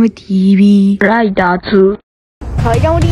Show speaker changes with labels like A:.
A: MTV ရိုက်တာ2
B: 好用力